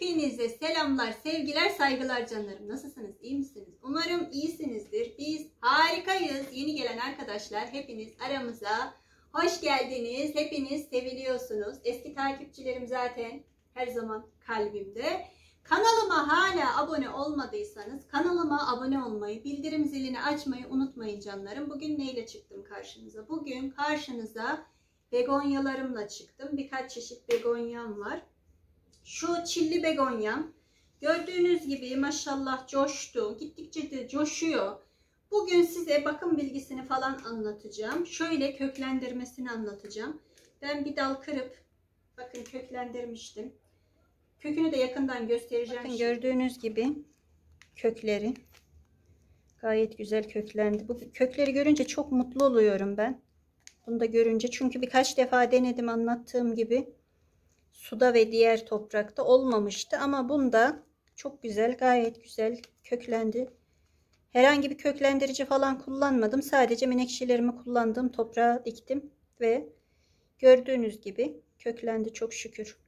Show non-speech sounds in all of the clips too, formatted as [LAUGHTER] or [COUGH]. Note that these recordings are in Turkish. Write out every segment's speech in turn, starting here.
Hepinize selamlar, sevgiler, saygılar canlarım. Nasılsınız? İyi misiniz? Umarım iyisinizdir. Biz harikayız. Yeni gelen arkadaşlar hepiniz aramıza hoş geldiniz. Hepiniz seviliyorsunuz. Eski takipçilerim zaten her zaman kalbimde. Kanalıma hala abone olmadıysanız kanalıma abone olmayı, bildirim zilini açmayı unutmayın canlarım. Bugün neyle çıktım karşınıza? Bugün karşınıza begonyalarımla çıktım. Birkaç çeşit begonyam var. Şu çilli begonyam gördüğünüz gibi maşallah coştu. Gittikçe de coşuyor. Bugün size bakım bilgisini falan anlatacağım. Şöyle köklendirmesini anlatacağım. Ben bir dal kırıp bakın köklendirmiştim. Kökünü de yakından göstereceğim. Bakın gördüğünüz gibi kökleri gayet güzel köklendi. Bu kökleri görünce çok mutlu oluyorum ben. Bunu da görünce çünkü birkaç defa denedim anlattığım gibi suda ve diğer toprakta olmamıştı ama bunda çok güzel gayet güzel köklendi. Herhangi bir köklendirici falan kullanmadım. Sadece menekşelerimi kullandığım toprağa diktim ve gördüğünüz gibi köklendi çok şükür.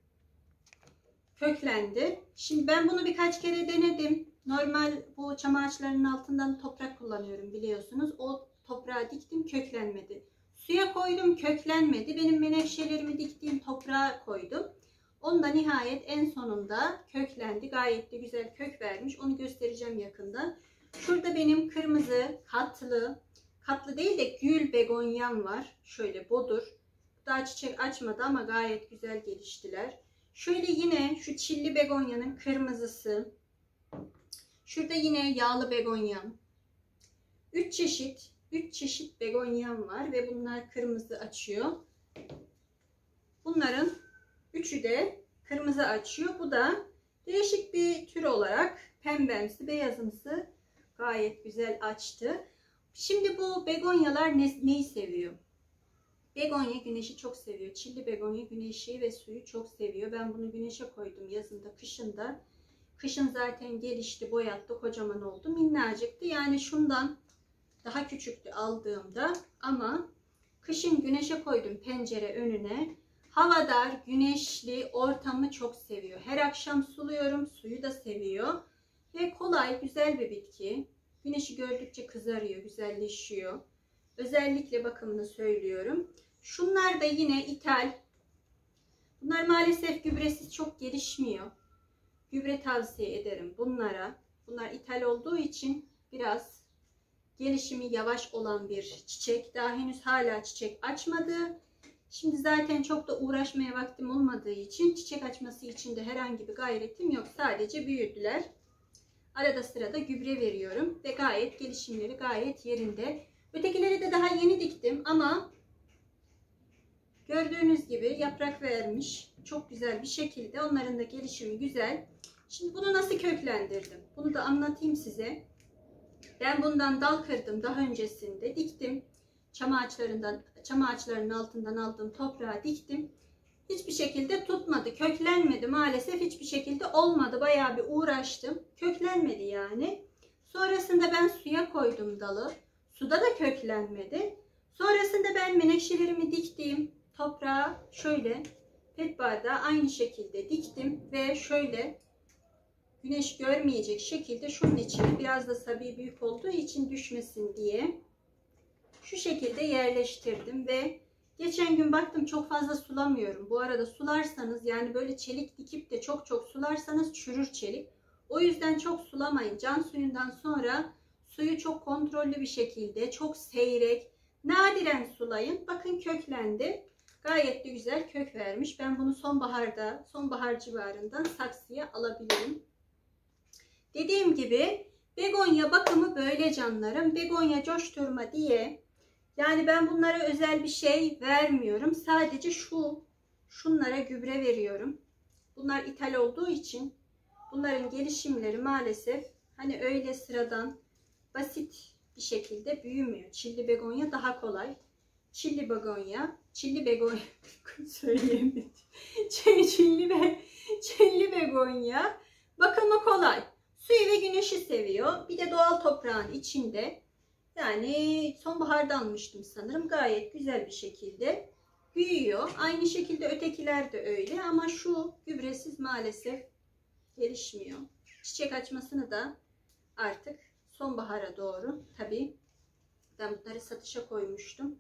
Köklendi. Şimdi ben bunu birkaç kere denedim. Normal bu çam ağaçlarının altından toprak kullanıyorum biliyorsunuz. O toprağa diktim köklenmedi. Suya koydum köklenmedi. Benim menekşelerimi diktiğim toprağa koydum. Onda nihayet en sonunda köklendi. Gayet de güzel kök vermiş. Onu göstereceğim yakında. Şurada benim kırmızı katlı, katlı değil de gül begonyam var. Şöyle bodur. Daha çiçek açmadı ama gayet güzel geliştiler. Şöyle yine şu çilli begonyanın kırmızısı. Şurada yine yağlı begonyam. 3 çeşit, 3 çeşit begonyam var ve bunlar kırmızı açıyor. Bunların Üçü de kırmızı açıyor. Bu da değişik bir tür olarak pembemsi, beyazımsı gayet güzel açtı. Şimdi bu begonyalar ne, neyi seviyor? Begonya güneşi çok seviyor. Çilli begonya güneşi ve suyu çok seviyor. Ben bunu güneşe koydum yazında, kışında. Kışın zaten gelişti, boyattı, kocaman oldu. Minnacıktı. Yani şundan daha küçüktü aldığımda ama kışın güneşe koydum pencere önüne. Havadar, güneşli ortamı çok seviyor. Her akşam suluyorum, suyu da seviyor. Ve kolay, güzel bir bitki. Güneşi gördükçe kızarıyor, güzelleşiyor. Özellikle bakımını söylüyorum. Şunlar da yine ithal. Bunlar maalesef gübresiz çok gelişmiyor. Gübre tavsiye ederim bunlara. Bunlar ithal olduğu için biraz gelişimi yavaş olan bir çiçek. Daha henüz hala çiçek açmadı. Şimdi zaten çok da uğraşmaya vaktim olmadığı için çiçek açması için de herhangi bir gayretim yok. Sadece büyüdüler. Arada sırada gübre veriyorum ve gayet gelişimleri gayet yerinde. Ötekileri de daha yeni diktim ama gördüğünüz gibi yaprak vermiş. Çok güzel bir şekilde. Onların da gelişimi güzel. Şimdi bunu nasıl köklendirdim? Bunu da anlatayım size. Ben bundan dal kırdım daha öncesinde diktim çam ağaçlarından çam ağaçlarının altından aldığım toprağa diktim. Hiçbir şekilde tutmadı, köklenmedi maalesef hiçbir şekilde olmadı. Bayağı bir uğraştım. Köklenmedi yani. Sonrasında ben suya koydum dalı. Suda da köklenmedi. Sonrasında ben menekşelerimi diktiğim toprağa şöyle pet bardağı aynı şekilde diktim ve şöyle güneş görmeyecek şekilde şunun içine biraz da sabi büyük olduğu için düşmesin diye şu şekilde yerleştirdim ve geçen gün baktım çok fazla sulamıyorum. Bu arada sularsanız yani böyle çelik dikip de çok çok sularsanız çürür çelik. O yüzden çok sulamayın. Can suyundan sonra suyu çok kontrollü bir şekilde, çok seyrek, nadiren sulayın. Bakın köklendi. Gayet de güzel kök vermiş. Ben bunu sonbaharda, sonbahar civarından saksıya alabilirim. Dediğim gibi begonya bakımı böyle canlarım. Begonya coşturma diye yani ben bunlara özel bir şey vermiyorum. Sadece şu, şunlara gübre veriyorum. Bunlar ithal olduğu için bunların gelişimleri maalesef hani öyle sıradan basit bir şekilde büyümüyor. Çilli begonya daha kolay. Çilli begonya, çilli begonya [LAUGHS] söyleyemedim. çilli ve çilli begonya bakımı kolay. Suyu ve güneşi seviyor. Bir de doğal toprağın içinde yani sonbaharda almıştım sanırım. Gayet güzel bir şekilde büyüyor. Aynı şekilde ötekiler de öyle ama şu gübresiz maalesef gelişmiyor. Çiçek açmasını da artık sonbahara doğru tabii ben bunları satışa koymuştum.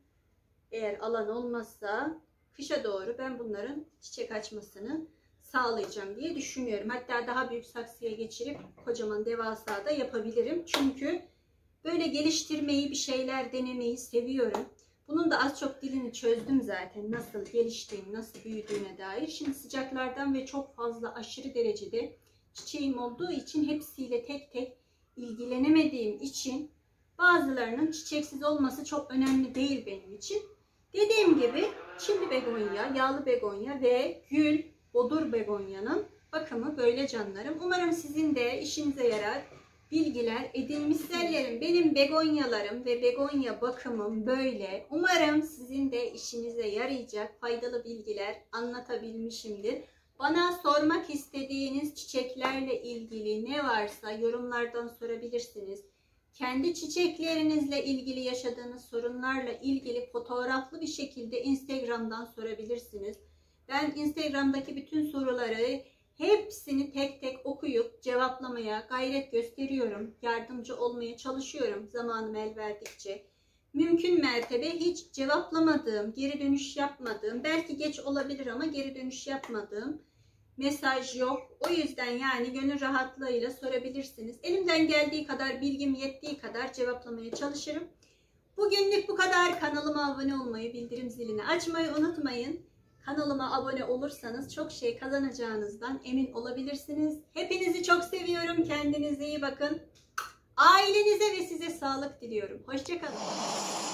Eğer alan olmazsa kışa doğru ben bunların çiçek açmasını sağlayacağım diye düşünüyorum. Hatta daha büyük saksıya geçirip kocaman devasa da yapabilirim. Çünkü böyle geliştirmeyi, bir şeyler denemeyi seviyorum. Bunun da az çok dilini çözdüm zaten. Nasıl geliştiğini, nasıl büyüdüğüne dair. Şimdi sıcaklardan ve çok fazla aşırı derecede çiçeğim olduğu için hepsiyle tek tek ilgilenemediğim için bazılarının çiçeksiz olması çok önemli değil benim için. Dediğim gibi çimli begonya, yağlı begonya ve gül, bodur begonyanın bakımı böyle canlarım. Umarım sizin de işinize yarar bilgiler edinmişlerlerim. Benim begonyalarım ve begonya bakımım böyle. Umarım sizin de işinize yarayacak faydalı bilgiler anlatabilmişimdir. Bana sormak istediğiniz çiçeklerle ilgili ne varsa yorumlardan sorabilirsiniz. Kendi çiçeklerinizle ilgili yaşadığınız sorunlarla ilgili fotoğraflı bir şekilde Instagram'dan sorabilirsiniz. Ben Instagram'daki bütün soruları hepsini tek okuyup cevaplamaya gayret gösteriyorum. Yardımcı olmaya çalışıyorum zamanım el verdikçe. Mümkün mertebe hiç cevaplamadığım, geri dönüş yapmadığım, belki geç olabilir ama geri dönüş yapmadığım mesaj yok. O yüzden yani gönül rahatlığıyla sorabilirsiniz. Elimden geldiği kadar, bilgim yettiği kadar cevaplamaya çalışırım. Bugünlük bu kadar. Kanalıma abone olmayı, bildirim zilini açmayı unutmayın. Kanalıma abone olursanız çok şey kazanacağınızdan emin olabilirsiniz. Hepinizi çok seviyorum. Kendinize iyi bakın. Ailenize ve size sağlık diliyorum. Hoşçakalın.